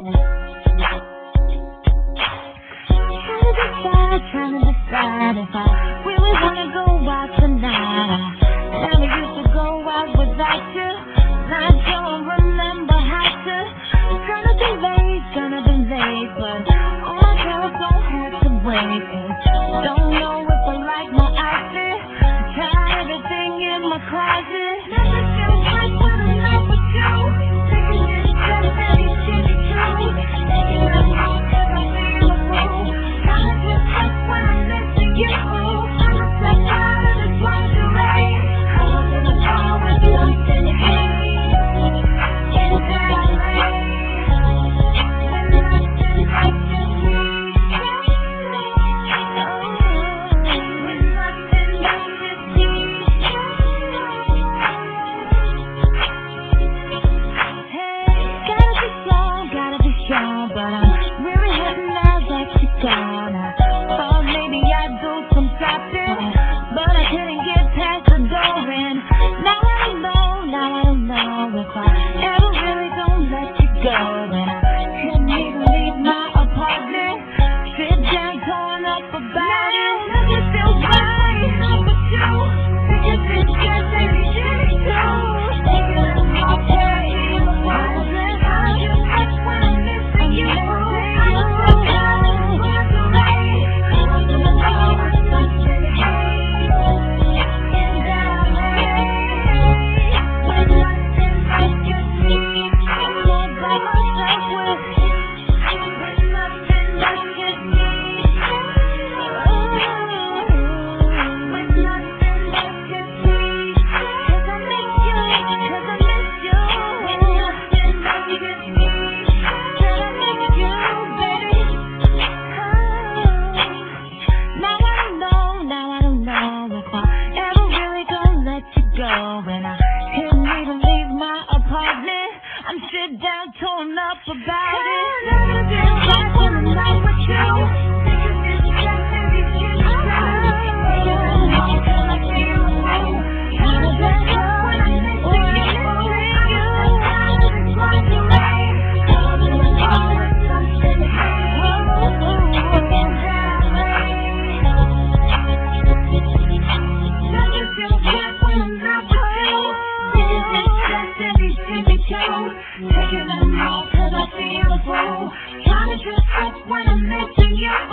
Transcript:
Trying to decide, trying to decide if I Nothing feels right. Number you can get baby, give it to down, torn up about it. Taking them out till I feel the glow. Trying to dress up when I'm missing you.